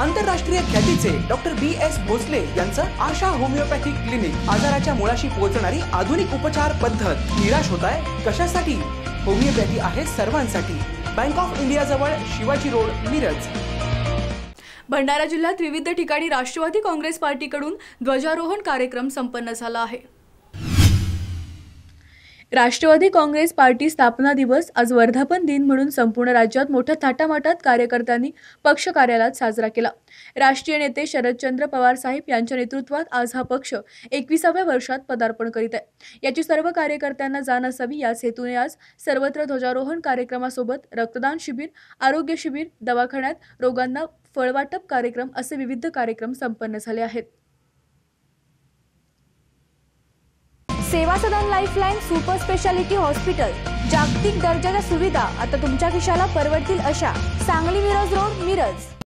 आंतरराष्ट्रीय ख्यातीचे doctor B S Bhosale यांचं आशा होमिओपॅथिक क्लिनिक आजाराच्या मुळाशी पोहोचणारी आधुनिक उपचार पद्धत निराश होत आहे. कशासाठी? होमिओपॅथी आहे सर्वांसाठी. बँक ऑफ इंडिया जवळ शिवाजी रोड मिरज. भंडारा जिल्ह्यात विविध ठिकाणी राष्ट्रवादी काँग्रेस पार्टीकडून ध्वजारोहण कार्यक्रम संपन्न झाला आहे. राष्ट्रवादी काँग्रेस पार्टी स्थापना दिवस आज वर्धापन दिन म्हणून संपूर्ण राज्यात मोठ्या थाटामाटात कार्यकर्त्यांनी पक्ष कार्यालयात साजरा केला. राष्ट्रीय नेते शरदचंद्र पवार साहेब यांच्या नेतृत्वात आज हा पक्ष एकविसाव्या वर्षात पदार्पण करीत आहे. याची सर्व कार्यकर्त्यांना जाण असावी याच हेतूने आज सर्वत्र ध्वजारोहण कार्यक्रमासोबत रक्तदान शिबिर आरोग्य शिबिर दवाखान्यात रोगांना फळवाटप कार्यक्रम असे विविध कार्यक्रम संपन्न झाले आहेत. Seva Sadan Lifeline Super Speciality Hospital जागतिक दर्जाच्या सुविधा आता तुमच्या खिशाला परवडतील अशा सांगली मिरज रोड मिरज.